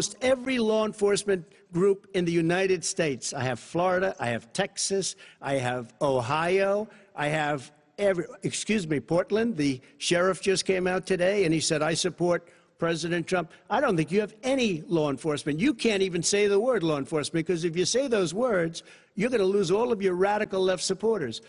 almost every law enforcement group in the United States. I have Florida, I have Texas, I have Ohio, I have every, excuse me, Portland. The sheriff just came out today and he said, I support President Trump. I don't think you have any law enforcement. You can't even say the word law enforcement because if you say those words, you're going to lose all of your radical left supporters.